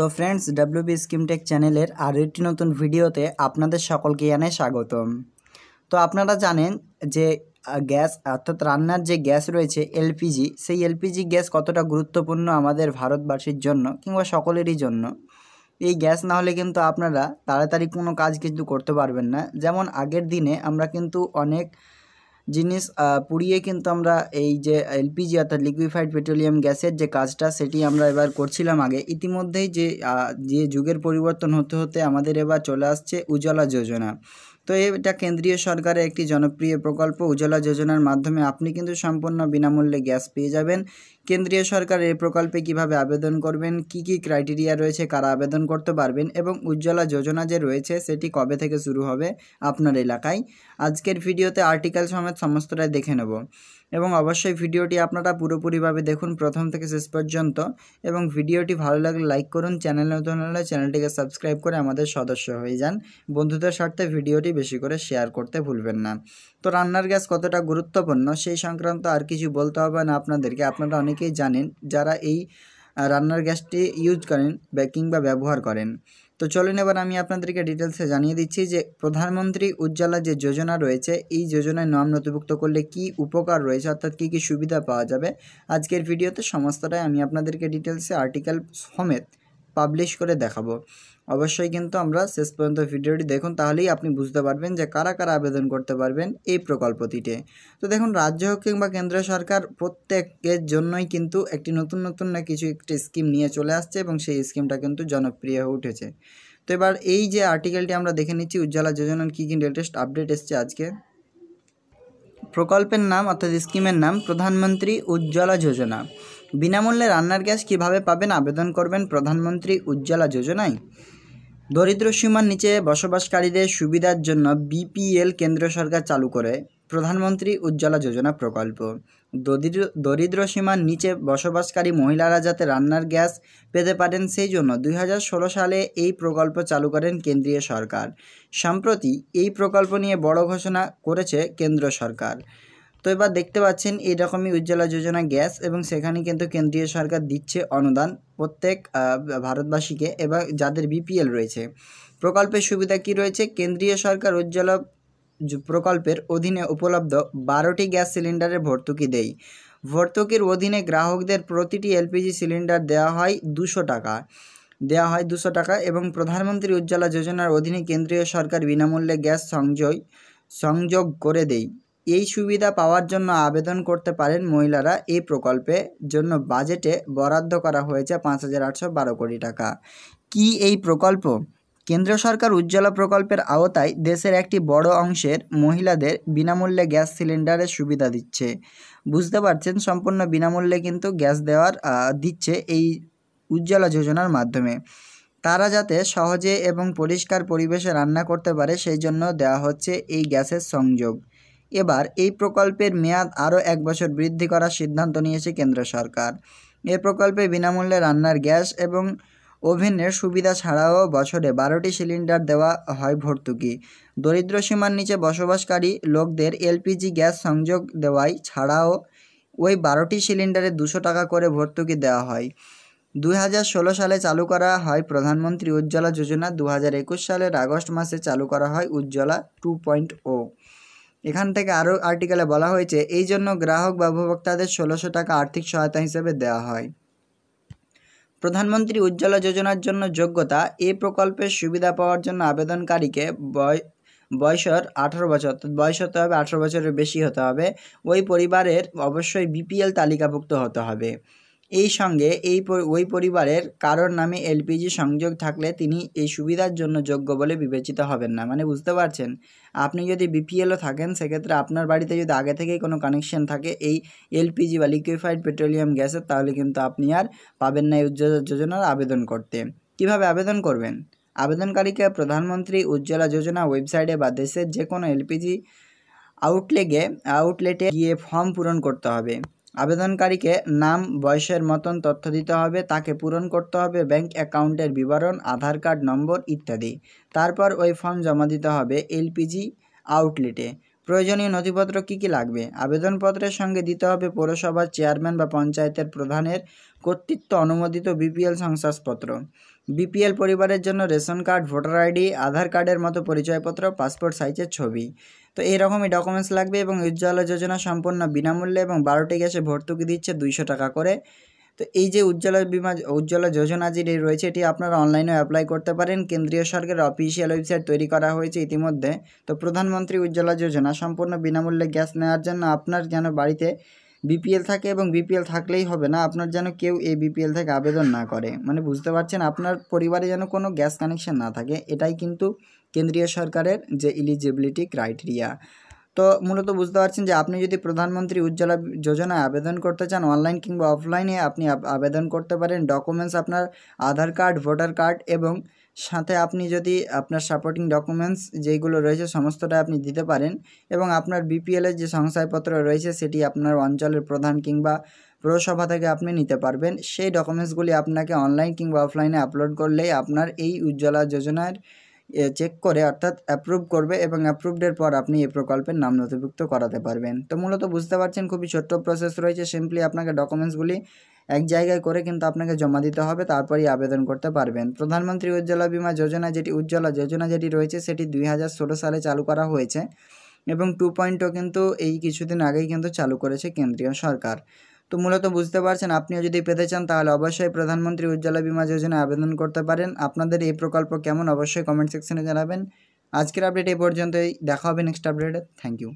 তো friends WB স্কিমটেক চ্যানেলের আর একটি নতুন ভিডিওতে আপনাদের সকলকে জানাই স্বাগতম। তো আপনারা জানেন যে গ্যাস, অর্থাৎ রান্নার যে গ্যাস রয়েছে এলপিজি সেই এলপিজি গ্যাস কতটা গুরুত্বপূর্ণ আমাদের ভারতবাসীর জন্য কিংবা সকলেরই জন্য? এই গ্যাস না হলে কিন্তু আপনারা তাড়াতাড়ি কোনো কাজ কিন্তু করতে পারবেন না। যেমন আগের দিনে আমরা কিন্তু অনেক জিনিস পুড়িয়ে কিন্তু আমরা এই যে এলপিজি অর্থাৎ লিকুইফাইড পেট্রোলিয়াম গ্যাসের যে কাজটা, সেটি আমরা এবার করছিলাম আগে। ইতিমধ্যেই যে যে যুগের পরিবর্তন হতে হতে আমাদের এবার চলে আসছে উজ্জ্বলা যোজনা। তো এটা কেন্দ্রীয় সরকারের একটি জনপ্রিয় প্রকল্প। উজ্জ্বলা যোজনার মাধ্যমে আপনি কিন্তু সম্পূর্ণ বিনামূল্যে গ্যাস পেয়ে যাবেন। কেন্দ্রীয় সরকার এই প্রকল্পে কীভাবে আবেদন করবেন, কি কি ক্রাইটেরিয়া রয়েছে, কারা আবেদন করতে পারবেন এবং উজ্জ্বলা যোজনা যে রয়েছে সেটি কবে থেকে শুরু হবে আপনার এলাকায়? আজকের ভিডিওতে আর্টিকেল সমেত সমস্তটাই দেখে নেব। এবং অবশ্যই ভিডিওটি আপনারা পুরোপুরিভাবে দেখুন প্রথম থেকে শেষ পর্যন্ত এবং ভিডিওটি ভালো লাগলে লাইক করুন, চ্যানেল নতুন হলে চ্যানেলটিকে সাবস্ক্রাইব করে আমাদের সদস্য হয়ে যান। বন্ধুদের স্বার্থে ভিডিওটি বেশি করে শেয়ার করতে ভুলবেন না। তো রান্নার গ্যাস কতটা গুরুত্বপূর্ণ সেই সংক্রান্ত আর কিছু বলতে হবে না আপনাদেরকে। আপনারা অনেকেই জানেন যারা এই রান্নার গ্যাসটি ইউজ করেন কিংবা ব্যবহার করেন। তো চলুন এবার আমি আপনাদেরকে ডিটেলসে জানিয়ে দিচ্ছি যে প্রধানমন্ত্রী উজ্জ্বলা যে যোজনা রয়েছে, এই যোজনায় নাম নথিভুক্ত করলে কি উপকার রয়েছে, অর্থাৎ কী কী সুবিধা পাওয়া যাবে, আজকের ভিডিওতে সমস্তটাই আমি আপনাদেরকে ডিটেলসে আর্টিকেল সমেত পাবলিশ করে দেখাবো। অবশ্যই কিন্তু আমরা শেষ পর্যন্ত ভিডিওটি দেখুন, তাহলেই আপনি বুঝতে পারবেন যে কারা কারা আবেদন করতে পারবেন এই প্রকল্পটিতে। তো দেখুন, রাজ্য হোক কিংবা কেন্দ্র সরকার, প্রত্যেকের জন্যই কিন্তু একটি নতুন নতুন না কিছু একটি স্কিম নিয়ে চলে আসছে এবং সেই স্কিমটা কিন্তু জনপ্রিয় হয়ে উঠেছে। তো এবার এই যে আর্টিকেলটি আমরা দেখে নিচ্ছি, উজ্জ্বলা যোজনার কী কী লেটেস্ট আপডেট এসছে আজকে? প্রকল্পের নাম অর্থাৎ স্কিমের নাম প্রধানমন্ত্রী উজ্জ্বলা যোজনা। বিনামূল্যে রান্নার গ্যাস কীভাবে পাবেন আবেদন করবেন প্রধানমন্ত্রী উজ্জ্বলা যোজনায়। দরিদ্র সীমার নিচে বসবাসকারীদের সুবিধার জন্য বিপিএল কেন্দ্র সরকার চালু করে প্রধানমন্ত্রী উজ্জ্বলা যোজনা প্রকল্প। দরিদ্র সীমার নিচে বসবাসকারী মহিলারা যাতে রান্নার গ্যাস পেতে পারেন সেই জন্য দুই হাজার ষোলো সালে এই প্রকল্প চালু করেন কেন্দ্রীয় সরকার। সম্প্রতি এই প্রকল্প নিয়ে বড় ঘোষণা করেছে কেন্দ্র সরকার। তো এবার দেখতে পাচ্ছেন এইরকমই উজ্জ্বলা যোজনা গ্যাস এবং সেখানে কিন্তু কেন্দ্রীয় সরকার দিচ্ছে অনুদান প্রত্যেক ভারতবাসীকে। এবং যাদের বিপিএল রয়েছে, প্রকল্পের সুবিধা কি রয়েছে? কেন্দ্রীয় সরকার উজ্জ্বলা প্রকল্পের অধীনে উপলব্ধ বারোটি গ্যাস সিলিন্ডারের ভর্তুকি দেয়। ভর্তুকির অধীনে গ্রাহকদের প্রতিটি এলপিজি সিলিন্ডার দেওয়া হয় দুশো টাকা। দেওয়া হয় দুশো টাকা এবং প্রধানমন্ত্রী উজ্জ্বলা যোজনার অধীনে কেন্দ্রীয় সরকার বিনামূল্যে গ্যাস সংযোগ সংযোগ করে দেয়। এই সুবিধা পাওয়ার জন্য আবেদন করতে পারেন মহিলারা এই প্রকল্পে। জন্য বাজেটে বরাদ্দ করা হয়েছে পাঁচ হাজার আটশো বারো কোটি টাকা। কি এই প্রকল্প? কেন্দ্র সরকার উজ্জ্বলা প্রকল্পের আওতায় দেশের একটি বড় অংশের মহিলাদের বিনামূল্যে গ্যাস সিলিন্ডারের সুবিধা দিচ্ছে। বুঝতে পারছেন? সম্পূর্ণ বিনামূল্যে কিন্তু গ্যাস দেওয়ার দিচ্ছে এই উজ্জ্বলা যোজনার মাধ্যমে। তারা যাতে সহজে এবং পরিষ্কার পরিবেশে রান্না করতে পারে, সেই জন্য দেওয়া হচ্ছে এই গ্যাসের সংযোগ। এবার এই প্রকল্পের মেয়াদ আরও এক বছর বৃদ্ধি করার সিদ্ধান্ত নিয়েছে কেন্দ্র সরকার। এ প্রকল্পে বিনামূল্যে রান্নার গ্যাস এবং ওভেনের সুবিধা ছাড়াও বছরে বারোটি সিলিন্ডার দেওয়া হয় ভর্তুকি। দরিদ্র সীমার নিচে বসবাসকারী লোকদের এলপিজি গ্যাস সংযোগ দেওয়াই ছাড়াও ওই বারোটি সিলিন্ডারে দুশো টাকা করে ভর্তুকি দেওয়া হয়। দু হাজার ষোলো সালে চালু করা হয় প্রধানমন্ত্রী উজ্জ্বলা যোজনা। দু হাজার একুশ সালের আগস্ট মাসে চালু করা হয় উজ্জ্বলা টু পয়েন্ট ও। এখান থেকে আরও আর্টিকেলে বলা হয়েছে, এই জন্য গ্রাহক বা উপভোক্তাদের ষোলোশো টাকা আর্থিক সহায়তা হিসেবে দেওয়া হয়। প্রধানমন্ত্রী উজ্জ্বলা যোজনার জন্য যোগ্যতা এই প্রকল্পের সুবিধা পাওয়ার জন্য আবেদনকারীকে বয়, বয়সের আঠারো বছর বয়স হতে হবে আঠারো বছরের বেশি হতে হবে। ওই পরিবারের অবশ্যই বিপিএল তালিকাভুক্ত হতে হবে। এই সঙ্গে এই ওই পরিবারের কারোর নামে এলপিজি সংযোগ থাকলে তিনি এই সুবিধার জন্য যোগ্য বলে বিবেচিত হবেন না। মানে বুঝতে পারছেন? আপনি যদি বিপিএলও থাকেন, সেক্ষেত্রে আপনার বাড়িতে যদি আগে থেকেই কোনো কানেকশন থাকে এই এলপিজি বা লিকুইফাইড পেট্রোলিয়াম গ্যাসের, তাহলে কিন্তু আপনি আর পাবেন না এই উজ্জ্বলা যোজনার আবেদন করতে। কীভাবে আবেদন করবেন? আবেদনকারীকে প্রধানমন্ত্রী উজ্জ্বলা যোজনা ওয়েবসাইটে বা দেশের যে কোনো এলপিজি আউটলেগে, আউটলেটে গিয়ে ফর্ম পূরণ করতে হবে। আবেদনকারীকে নাম, বয়সের মতন তথ্য দিতে হবে, তাকে পূরণ করতে হবে, ব্যাংক অ্যাকাউন্টের বিবরণ, আধার কার্ড, নম্বর ইত্যাদি। তারপর ওই ফর্ম জমা দিতে হবে এলপিজি আউটলেটে। প্রয়োজনীয় নথিপত্র কী কী লাগবে? আবেদনপত্রের সঙ্গে দিতে হবে পৌরসভার চেয়ারম্যান বা পঞ্চায়েতের প্রধানের কর্তৃত্ব অনুমোদিত বিপিএল শংসাপত্র। বিপিএল পরিবারের জন্য ration card, voter ID, Aadhaar কার্ডের মতো পরিচয়পত্র, পাসপোর্ট সাইজের ছবি। তো এইরকমই ডকুমেন্টস লাগবে এবং উজ্জ্বলা যোজনা সম্পূর্ণ বিনামূল্যে এবং বারোটি গ্যাসে ভর্তুকি দিচ্ছে দুইশো টাকা করে। তো এই যে উজ্জ্বলা বিমা উজ্জ্বলা যোজনা যেটি রয়েছে, এটি আপনারা অনলাইনে অ্যাপ্লাই করতে পারেন। কেন্দ্রীয় সরকারের অফিসিয়াল ওয়েবসাইট তৈরি করা হয়েছে ইতিমধ্যে। তো প্রধানমন্ত্রী উজ্জ্বলা যোজনা সম্পূর্ণ বিনামূল্যে গ্যাস নেওয়ার জন্য আপনার যেন বাড়িতে বিপিএল থাকে এবং বিপিএল থাকলেই হবে না, আপনার যেন কেউ এই বিপিএল থেকে আবেদন না করে। মানে বুঝতে পারছেন, আপনার পরিবারে যেন কোনো গ্যাস কানেকশন না থাকে, এটাই কিন্তু কেন্দ্রীয় সরকারের যে ইলিজিবিলিটি ক্রাইটেরিয়া তো মূলত বুঝতে পারছেন যে আপনি যদি প্রধানমন্ত্রী উজ্জ্বলা যোজনায় আবেদন করতে চান অনলাইন কিংবা অফলাইনে, আপনি আবেদন করতে পারেন। ডকুমেন্টস আপনার আধার কার্ড, ভোটার কার্ড এবং সাথে আপনি যদি আপনার সাপোর্টিং ডকুমেন্টস যেইগুলো রয়েছে সমস্তটা আপনি দিতে পারেন এবং আপনার বিপিএলের যে শংসাপত্র রয়েছে সেটি আপনার অঞ্চলের প্রধান কিংবা পৌরসভা থেকে আপনি নিতে পারবেন। সেই ডকুমেন্টসগুলি আপনাকে অনলাইন কিংবা অফলাইনে আপলোড করলেই আপনার এই উজ্জ্বলা যোজনার চেক করে অর্থাৎ অ্যাপ্রুভ করবে এবং অ্যাপ্রুভডের পর আপনি এই প্রকল্পের নাম নথিভুক্ত করাতে পারবেন। তো মূলত বুঝতে পারছেন খুবই ছোট্ট প্রসেস রয়েছে সিম্পলি আপনাকে ডকুমেন্টসগুলি এক জায়গায় করে কিন্তু আপনাকে জমা দিতে হবে, তারপরেই আবেদন করতে পারবেন। প্রধানমন্ত্রী উজ্জ্বলা বিমা যোজনা যেটি, উজ্জ্বলা যোজনা যেটি রয়েছে সেটি দুই হাজার ষোলো সালে চালু করা হয়েছে এবং টু পয়েন্টও কিন্তু এই কিছুদিন আগেই কিন্তু চালু করেছে কেন্দ্রীয় সরকার। তো মূলত বুঝতে পারছেন, আপনিও যদি পেতে চান তাহলে অবশ্যই প্রধানমন্ত্রী উজ্জ্বলা বিমা যোজনায় আবেদন করতে পারেন। আপনাদের এই প্রকল্প কেমন অবশ্যই কমেন্ট সেকশনে জানাবেন। আজকের আপডেট এই পর্যন্তই, দেখা হবে নেক্সট আপডেটে থ্যাংক ইউ